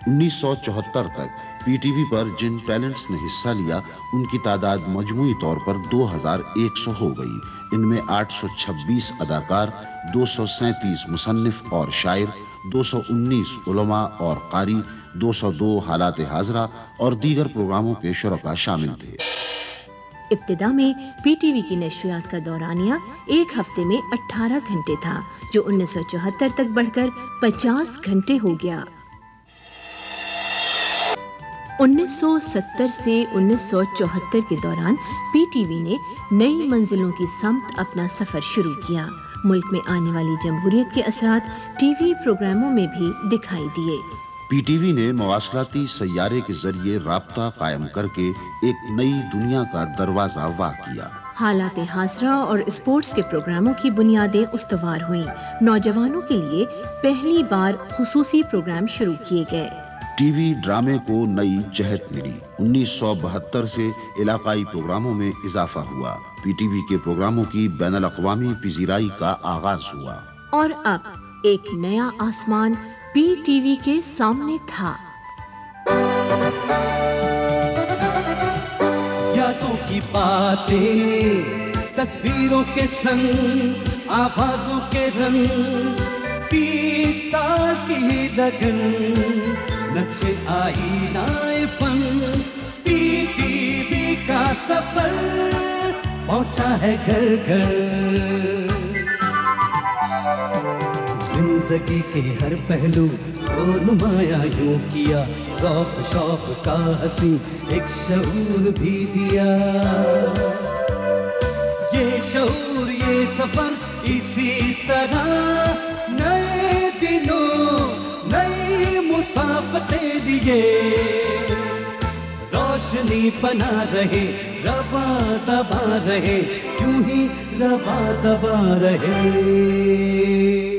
1974 तक पीटीवी पर जिन टैलेंट्स ने हिस्सा लिया, उनकी तादाद मजमूई तौर पर 2100 हो गई। इनमें 826 अदाकार 237 मुसन्निफ और शायर 219 उलमा और कारी 202 हालात हाजरा और दीगर प्रोग्रामों के शुरका शामिल थे। इब्तिदा में पीटीवी की नशरियात का दौरानिया एक हफ़्ते में 18 घंटे था, जो 1974 तक बढ़कर 50 घंटे हो गया। 1970 से 1974 के दौरान पीटीवी ने नई मंजिलों की समत अपना सफ़र शुरू किया। मुल्क में आने वाली जमहूरियत के असरात टीवी प्रोग्रामों में भी दिखाई दिए। पीटीवी ने मवासलाती सैारे के ज़रिए राबता कायम करके एक नई दुनिया का दरवाज़ा वाह किया। हालात हाजरा और स्पोर्ट्स के प्रोग्रामों की बुनियादें उस्तवार हुई। नौजवानों के लिए पहली बार खुसूसी प्रोग्राम शुरू किए गए। टीवी ड्रामे को नई जहत मिली। 1972 से इलाकाई प्रोग्रामों में इजाफा हुआ। पीटीवी के प्रोग्रामों की बैन अवी पिजीराई का आगाज़ हुआ। और अब एक नया आसमान पीटीवी के सामने था। यादों की बातें तस्वीरों के संग आवाजों के रंग बीस साल की लगन नक्शे आई नाए फन पीटीवी का सफल, पहुँचा है घर घर। ज़िंदगी के हर पहलू को नुमाया यूँ किया, शौक शौक का हसी एक शऊर भी दिया। ये शऊर, ये सफ़र इसी तरह, नए दिनों नई मुसाफते दिए। रोशनी बना रहे रबा दबा रहे क्यों ही रबा दबा रहे।